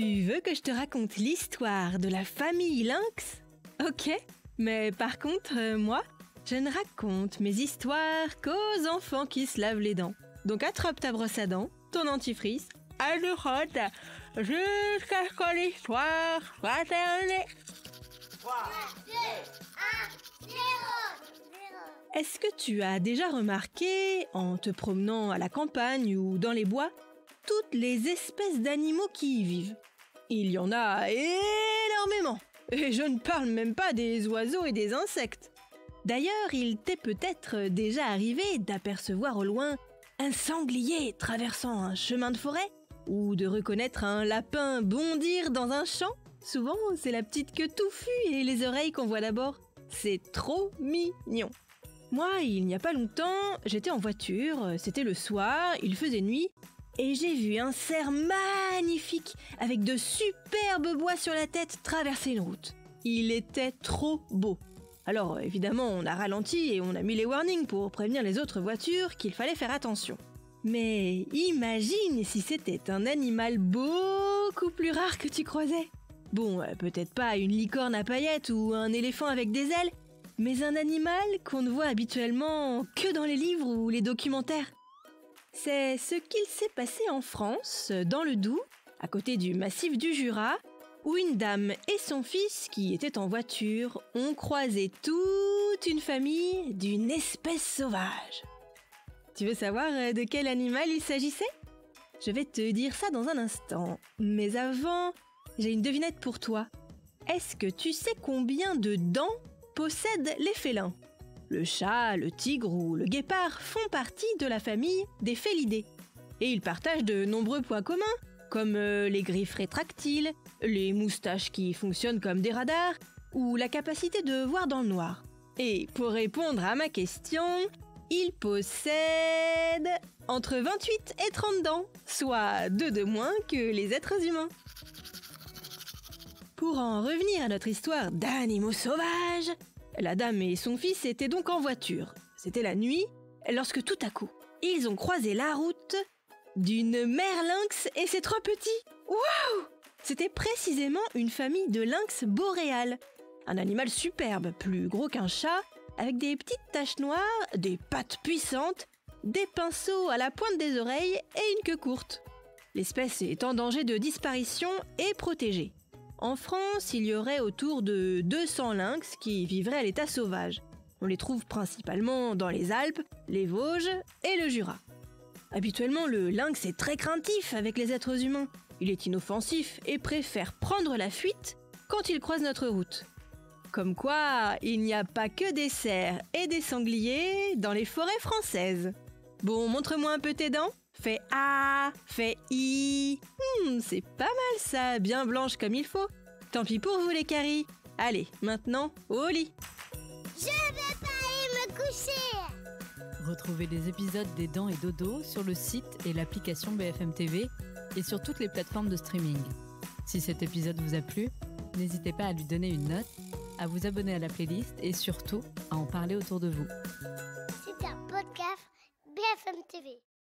veux que je te raconte l'histoire de la famille lynx? Ok, mais par contre, euh, moi, je ne raconte mes histoires qu'aux enfants qui se lavent les dents. Donc attrape ta brosse à dents, ton dentifrice, à rôde, jusqu'à ce que l'histoire soit terminée. 3, 2, 1, 0 Est-ce que tu as déjà remarqué, en te promenant à la campagne ou dans les bois, toutes les espèces d'animaux qui y vivent Il y en a énormément Et je ne parle même pas des oiseaux et des insectes D'ailleurs, il t'est peut-être déjà arrivé d'apercevoir au loin un sanglier traversant un chemin de forêt ou de reconnaître un lapin bondir dans un champ. Souvent, c'est la petite queue touffue et les oreilles qu'on voit d'abord. C'est trop mignon. Moi, il n'y a pas longtemps, j'étais en voiture, c'était le soir, il faisait nuit, et j'ai vu un cerf magnifique avec de superbes bois sur la tête traverser une route. Il était trop beau. Alors évidemment, on a ralenti et on a mis les warnings pour prévenir les autres voitures qu'il fallait faire attention. Mais imagine si c'était un animal beaucoup plus rare que tu croisais. Bon, euh, peut-être pas une licorne à paillettes ou un éléphant avec des ailes, mais un animal qu'on ne voit habituellement que dans les livres ou les documentaires. C'est ce qu'il s'est passé en France, dans le Doubs, à côté du massif du Jura, où une dame et son fils qui étaient en voiture ont croisé toute une famille d'une espèce sauvage. Tu veux savoir euh, de quel animal il s'agissait? Je vais te dire ça dans un instant. Mais avant, j'ai une devinette pour toi. Est-ce que tu sais combien de dents possèdent les félins? Le chat, le tigre ou le guépard font partie de la famille des félidés. Et ils partagent de nombreux points communs, comme euh, les griffes rétractiles, les moustaches qui fonctionnent comme des radars, ou la capacité de voir dans le noir. Et pour répondre à ma question, ils possèdent entre 28 et 30 dents, soit deux de moins que les êtres humains. Pour en revenir à notre histoire d'animaux sauvages, la dame et son fils étaient donc en voiture. C'était la nuit, lorsque tout à coup, ils ont croisé la route d'une mère lynx et ses trois petits. Waouh C'était précisément une famille de lynx boréal. Un animal superbe, plus gros qu'un chat, avec des petites taches noires, des pattes puissantes, des pinceaux à la pointe des oreilles et une queue courte. L'espèce est en danger de disparition et protégée. En France, il y aurait autour de 200 lynx qui vivraient à l'état sauvage. On les trouve principalement dans les Alpes, les Vosges et le Jura. Habituellement, le lynx est très craintif avec les êtres humains. Il est inoffensif et préfère prendre la fuite quand il croise notre route. Comme quoi, il n'y a pas que des cerfs et des sangliers dans les forêts françaises. Bon, montre-moi un peu tes dents. Fais A, fais I. Hmm, c'est pas mal ça, bien blanche comme il faut. Tant pis pour vous les caries. Allez, maintenant, au lit. Je vais pas aller me coucher. Retrouvez les épisodes des Dents et Dodo sur le site et l'application BFM TV et sur toutes les plateformes de streaming. Si cet épisode vous a plu, n'hésitez pas à lui donner une note, à vous abonner à la playlist et surtout à en parler autour de vous.